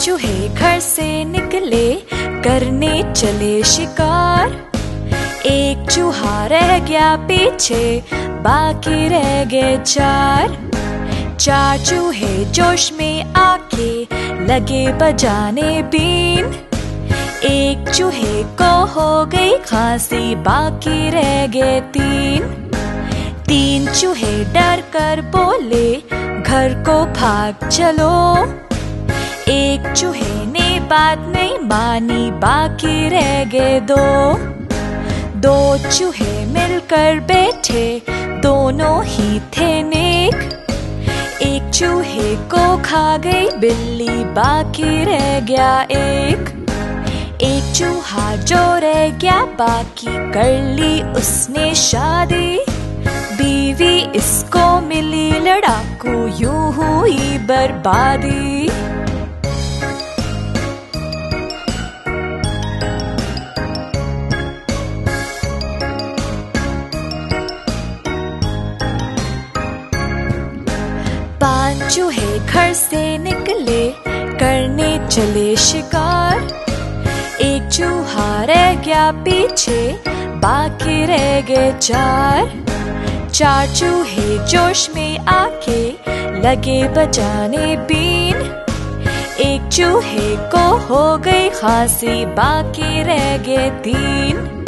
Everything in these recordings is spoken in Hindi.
चूहे घर से निकले, करने चले शिकार। एक चूहा रह गया पीछे, बाकी रह गए चार। चार चूहे, जोश में आके लगे बजाने बीन। एक चूहे को हो गई खांसी, बाकी रह गए तीन। तीन चूहे डर कर बोले, घर को भाग चलो। एक चूहे ने बात नहीं मानी, बाकी रह गए दो। दो चूहे मिलकर बैठे, दोनों ही थे नेक। चूहे को खा गई, बिल्ली बाकी रह गया एक। एक चूहा जो रह गया, बाकी कर ली उसने शादी। बीवी इसको मिली, लड़ाकू यूँ हुई बर्बादी। चले शिकार। एक चूहा रह गया पीछे, बाकी रह गए चार। चार चूहे जोश में आके लगे बजाने बीन। एक चूहे को हो गई खांसी, बाकी रह गए तीन।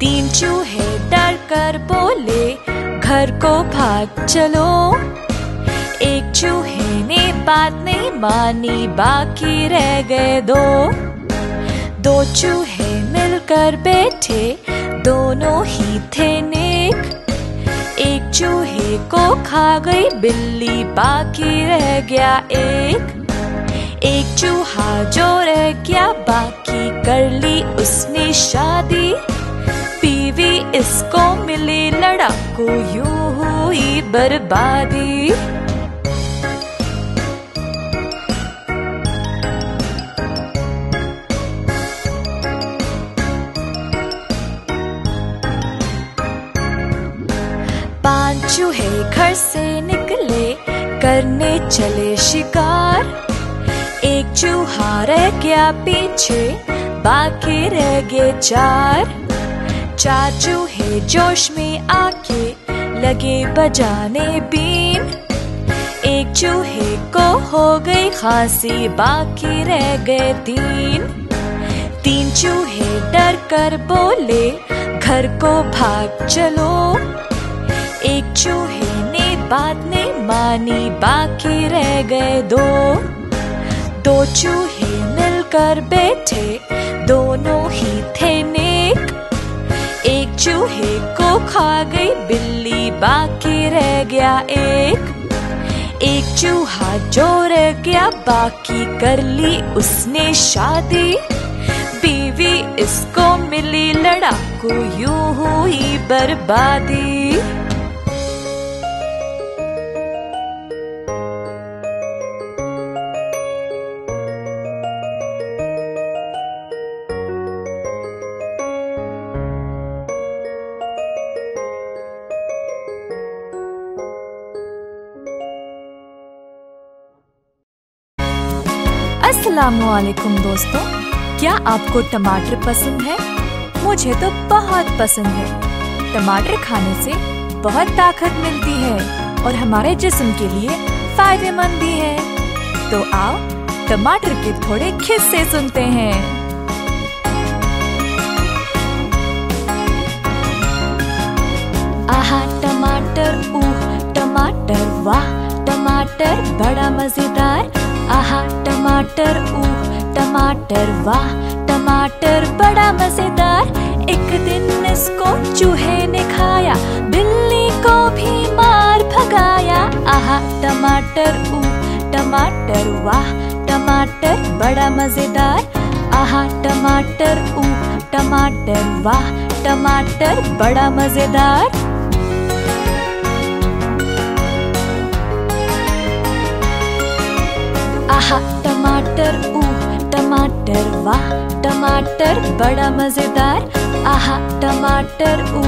तीन चूहे डर कर बोले, घर को भाग चलो। एक चूहे ने बात नहीं मानी बाकी रह गए दो। दो चूहे मिलकर बैठे, दोनों ही थे नेक। एक चूहे को खा गई, बिल्ली बाकी रह गया एक। एक चूहा जो रह गया, बाकी कर ली उसने शादी। बीवी इसको मिली, लड़ाकू यूँ हुई बर्बादी। घर से निकले, करने चले शिकार। एक चूहा रह गया पीछे, बाकी रह गए चार। चार चूहे जोश में आके, लगे बजाने बीन। एक चूहे को हो गई खांसी, बाकी रह गए तीन। तीन चूहे डर कर बोले, घर को भाग चलो। एक चूहे बात नहीं मानी बाकी रह गए दो। दो चूहे मिलकर बैठे, दोनों ही थे नेक। एक चूहे को खा गई, बिल्ली बाकी रह गया एक। एक चूहा जो रह गया, बाकी कर ली उसने शादी। बीवी इसको मिली, लड़ाकू यूँ हुई बर्बादी। अस्सलामुअलैकुम दोस्तों। क्या आपको टमाटर पसंद है? मुझे तो बहुत पसंद है। टमाटर खाने से बहुत ताकत मिलती है और हमारे जिस्म के लिए फ़ायदेमंद भी है। तो आओ, टमाटर के थोड़े किस्से सुनते हैं। आहा, टमाटर, ऊह, टमाटर, वाह, टमाटर बड़ा मज़ेदार। आहा टमाटर ऊह टमाटर, वाह, टमाटर बड़ा मज़ेदार। एक दिन इसको चूहे ने खाया, बिल्ली को भी मार भगाया। आहा, टमाटर ऊह टमाटर, वाह, टमाटर बड़ा मज़ेदार। आहा, टमाटर ऊह टमाटर, वाह, टमाटर बड़ा मज़ेदार। आहा टमाटर, ऊ टमाटर, वाह, टमाटर, बड़ा मज़ेदार। आहा, टमाटर, ऊ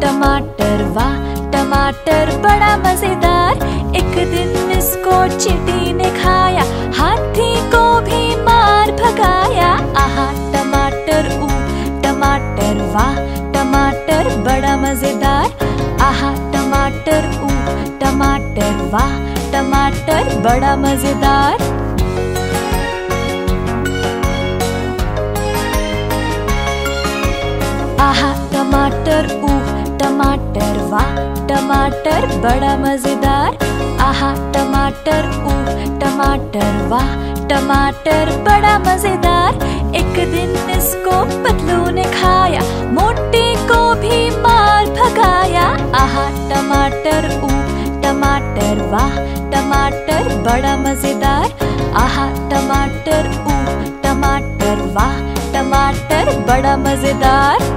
टमाटर, वाह, टमाटर, बड़ा मज़ेदार। एक दिन इसको चिटी ने खाया, हाथी को भी मार भगाया। आहा, टमाटर, ऊ टमाटर, वाह, टमाटर, बड़ा मज़ेदार। आहा, टमाटर, ऊ टमाटर, वाह, टमाटर, बड़ा मज़ेदार। आहा, टमाटर ऊ टमाटर, वाह, टमाटर, बड़ा मज़ेदार। आहा, टमाटर ऊ टमाटर, वाह, टमाटर, बड़ा मज़ेदार। एक दिन इसको पतलू ने खाया, मोटे को भी मार भगाया। आहा, टमाटर ऊ टमाटर, वाह, टमाटर, बड़ा मज़ेदार। आहा, टमाटर ऊ टमाटर, वाह, टमाटर, बड़ा मज़ेदार।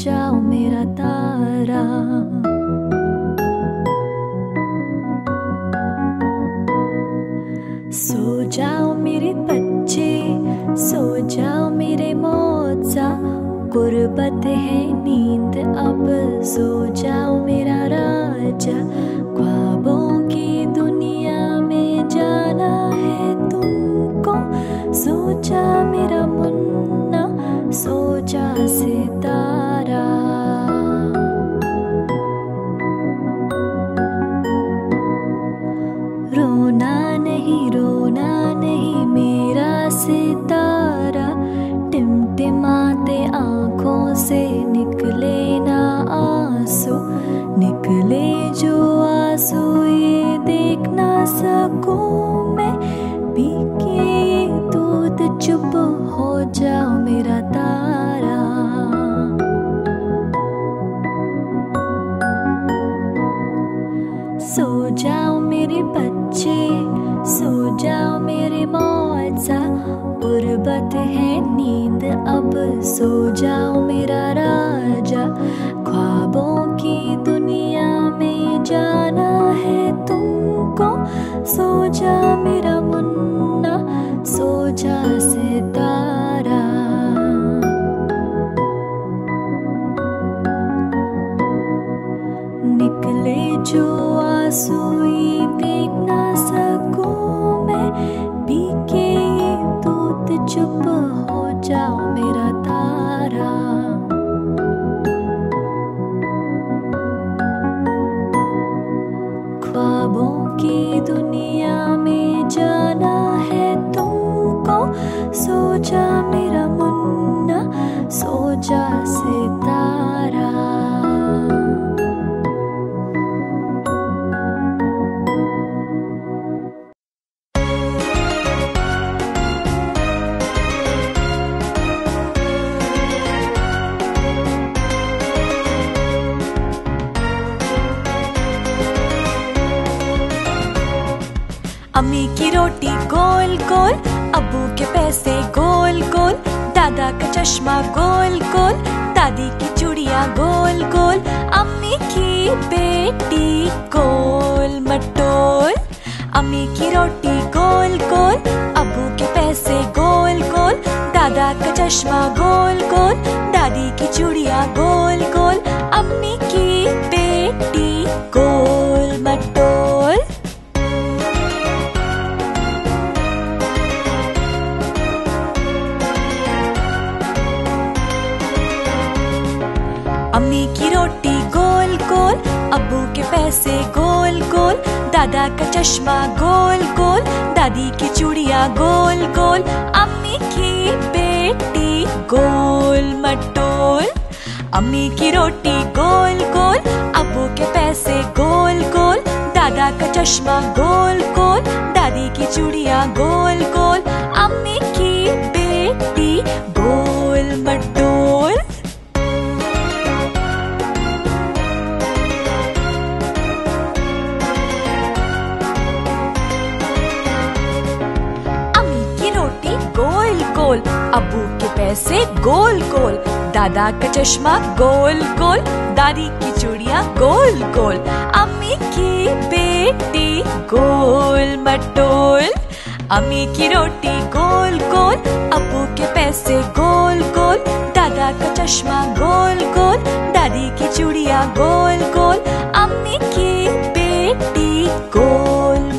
जाओ मेरा तारा। सो जाओ मेरे बच्चे, सो जाओ मेरे मौजा गुर्बत है नींद, अब सो जाओ मेरा राजा। ख्वाबों की दुनिया में जाना है तुमको। सो जा मेरा मुन्ना सो जा सितारा रोना नहीं रोना नहीं मेरा सितारा। टिमटिमाते आंखों से निकले ना आंसू निकले जो आंसू ये देख ना सकूं ये देख ना सकूँ मैं। पी के ये चुप हो जाओ मेरा तारा। ख्वाबों की दुनिया में जाना है तुमको। सो रोटी गोल गोल, अबू के पैसे गोल गोल, दादा का चश्मा गोल गोल, दादी की चूड़िया गोल गोल, अम्मी की बेटी गोल मटोल, अम्मी की रोटी गोल गोल, अबू के पैसे गोल गोल, दादा का चश्मा गोल गोल, दादी की चूड़िया गोल गोल, अम्मी की बेटी गोल अब्बू के पैसे गोल गोल, दादा का चश्मा गोल गोल, दादी की चूड़िया गोल गोल, अम्मी की बेटी गोल मटोल, अम्मी की रोटी गोल गोल, अबू के पैसे गोल गोल, दादा का चश्मा गोल गोल पैसे गोल गोल। दादा का चश्मा गोल गोल। दादी की चूड़िया गोल गोल। अम्मी की बेटी गोल मटोल। अम्मी की रोटी गोल गोल। अबू के पैसे गोल गोल। दादा का चश्मा गोल गोल। दादी की चूड़िया गोल गोल। अम्मी की बेटी गोल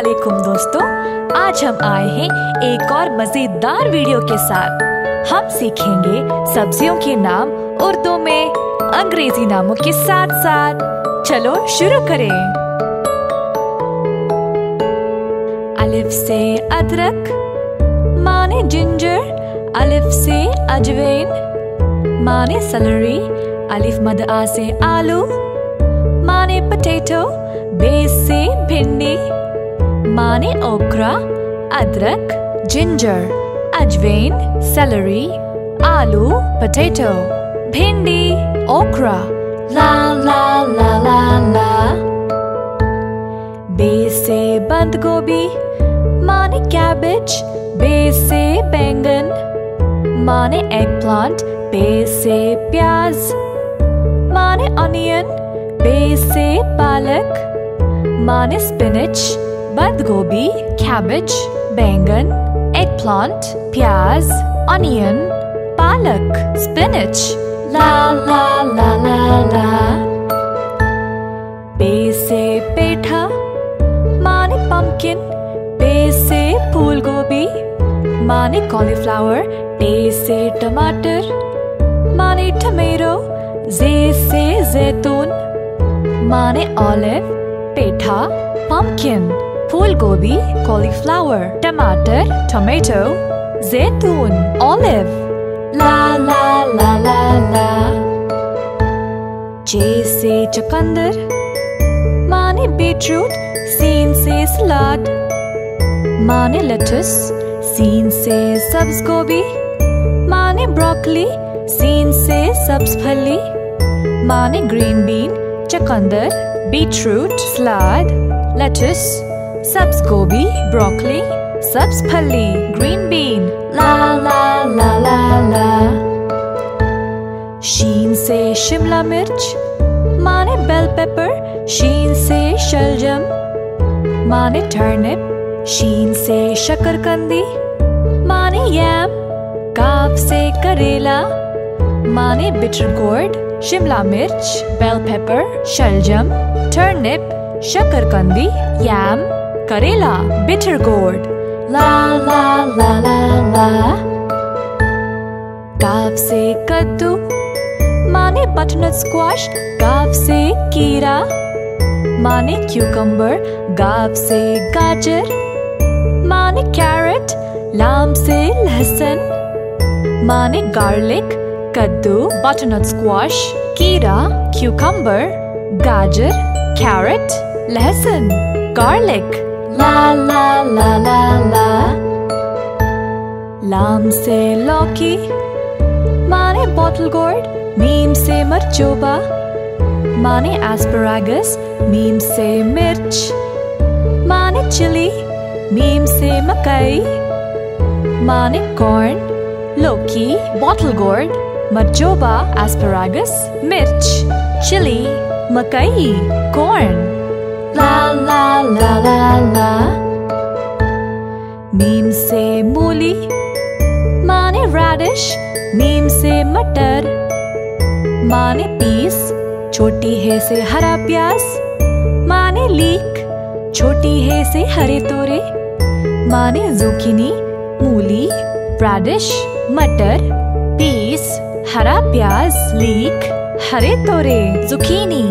वालेकुम दोस्तों, आज हम आए हैं एक और मज़ेदार वीडियो के साथ। हम सीखेंगे सब्जियों के नाम उर्दू में, अंग्रेज़ी नामों के साथ साथ चलो शुरू करें। अलिफ से अदरक, माने जिंजर, अलिफ से अजवैन माने सलरी अलिफ मद आ से आलू, माने पोटैटो, बेस से भिंडी। माने ओकरा अदरक जिंजर अजवेन सेलरी आलू पोटैटो भिंडी ओकरा ला ला ला ला ला। बे से बंद गोभी, माने कैबेज बे से बैंगन, माने एग प्लांट बे से प्याज, माने ऑनियन बे से पालक, माने स्पिनच बंद गोभी कैबेज बैंगन एग प्लांट प्याज ऑनियन पालक स्पिनच ला ला ला ला ला पे से पेठा माने पंपकिन पे से फूल गोभी माने कॉलीफ्लावर टे से टमाटर माने टमेटो जे से जैतून माने ऑलिव पेठा पंपकिन फूल गोभी कॉलीफ्लावर टमाटर टमेटो जैतून ऑलिव ला ला ला ला ला जे से चकंदर माने बीटरूट सीन से सलाद माने लेटस सीन से सब्ज गोभी माने ब्रोकली सीन से सब्ज फली माने ग्रीन बीन चकंदर बीटरूट सलाद लेटस सब्ज गोभी ब्रोकली सब्ज फली ग्रीन बीन ला ला ला ला ला शीन से शिमला मिर्च माने बेल पेपर शीन से शलजम माने टर्निप शीन से शकरकंदी माने यैम काफ से करेला माने बिटर गोर्ड शिमला मिर्च बेल पेपर शलजम टर्निप शकरकंदी यैम करेला बिटर गोर्ड ला ला ला ला ला। काफ से कद्दू, माने बटरनट स्क्वाश गाव से कीरा। माने क्यूकम्बर गाव से गाजर। माने कैरेट लाम से लहसुन। माने गार्लिक कद्दू बटरनट स्क्वाश कीरा क्यूकम्बर गाजर कैरेट लहसुन गार्लिक ला ला ला ला ला लाम से लौकी, माने बॉटल गोर्ड मीम से मरचोबा. माने एस्परागस मीम से मिर्च. माने चिली मीम से मकई. माने कॉर्न लौकी बॉटल गोर्ड मरचोबा एस्परागस मिर्च. चिली मकई कॉर्न ला ला ला ला ला मीम से मूली माने रेडिश मीम से मटर माने पीस छोटी है से हरा प्याज माने लीक छोटी है से हरे तोरे माने जुकीनी मूली प्राडिश मटर पीस हरा प्याज लीक हरे तोरे जुकीनी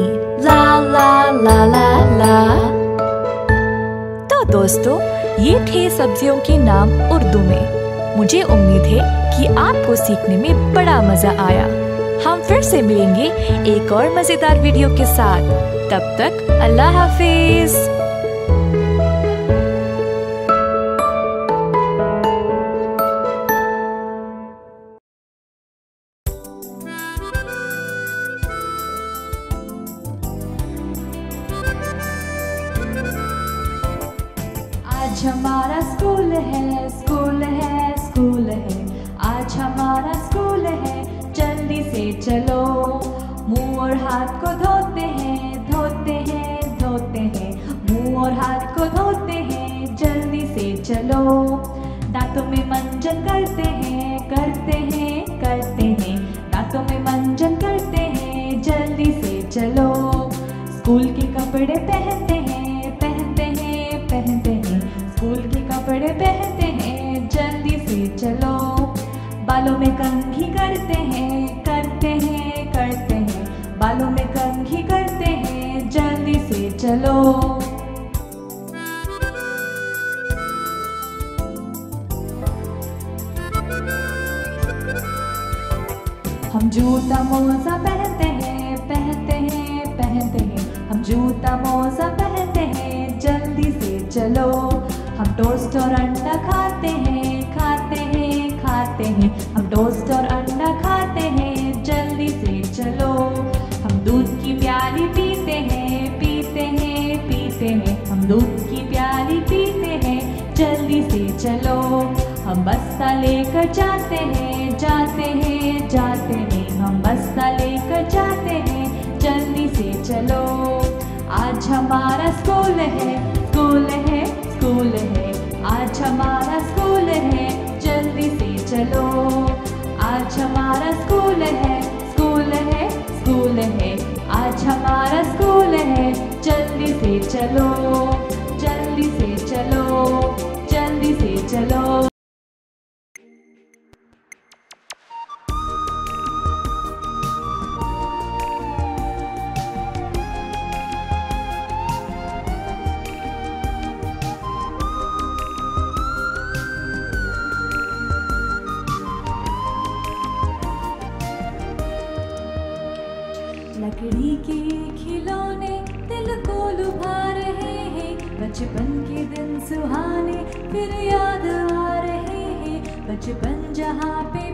दोस्तों, ये थे सब्जियों के नाम उर्दू में। मुझे उम्मीद है कि आपको सीखने में बड़ा मज़ा आया। हम फिर से मिलेंगे एक और मज़ेदार वीडियो के साथ। तब तक अल्लाह हाफिज। हाथ को धोते हैं धोते हैं धोते हैं। मुँह और हाथ को धोते हैं, जल्दी से चलो। दांतों में मंजन करते हैं करते हैं करते हैं। दांतों में मंजन करते हैं, जल्दी से चलो। स्कूल के कपड़े पहनते हैं पहनते हैं पहनते हैं। स्कूल के कपड़े पहनते हैं, जल्दी से चलो। बालों में कंघी चलो। हम जूता मोजा पहनते हैं पहनते हैं पहनते हैं। हम जूता मोजा पहनते हैं, जल्दी से चलो। हम टोस्ट और अंडा खाते हैं। बस्ता लेकर जाते हैं जाते हैं जाते हैं। हम बस्ता लेकर जाते हैं, जल्दी से चलो। आज हमारा स्कूल है स्कूल है स्कूल है। आज हमारा स्कूल है, जल्दी से चलो। आज हमारा स्कूल है स्कूल है स्कूल है। आज हमारा स्कूल है, जल्दी से चलो। जल्दी से चलो, जल्दी से चलो। बचपन जहाँ पे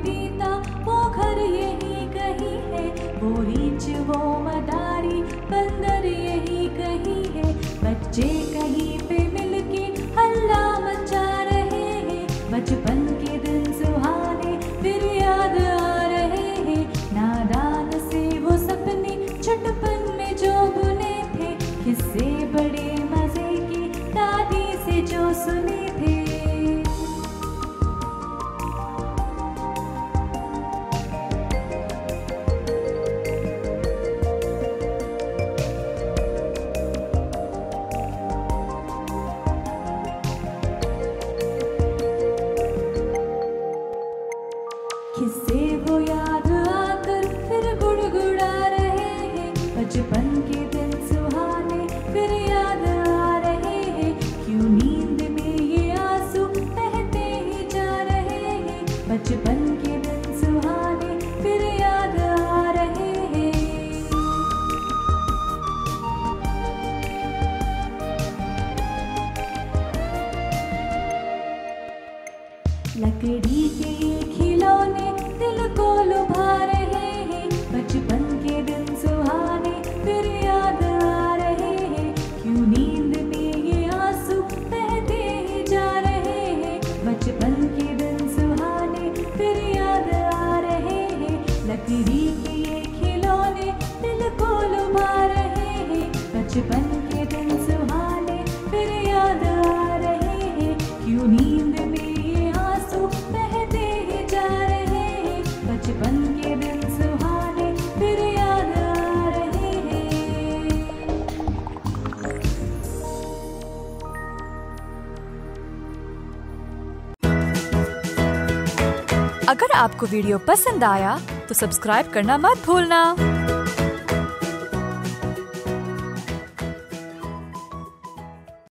लकड़ी के खिलौने दिल को लुभा रहे हैं। बचपन के दिन सुहाने फिर याद आ रहे हैं। क्यों नींद में ये आँसू बहते ही जा रहे हैं? बचपन के दिन सुहाने फिर याद आ रहे हैं। अगर आपको वीडियो पसंद आया तो सब्सक्राइब करना मत भूलना।